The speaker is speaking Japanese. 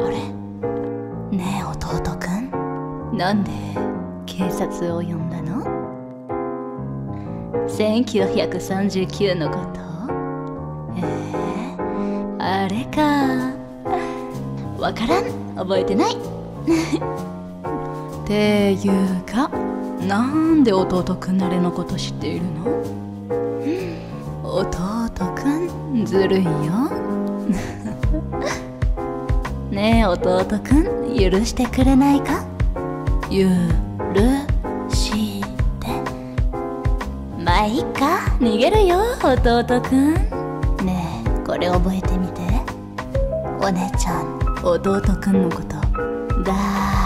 あれ？ねえ弟くん？なんで警察を呼んだの？1939のこと？えー、あれか。わからん。覚えてない。っていうかなんで弟くんなれのこと知っているの？弟くん？ずるいよ。ねえ弟くん許してくれないか？許して。まあいいか。逃げるよ弟くん。ねえこれ覚えてみて。お姉ちゃん弟くんのこと大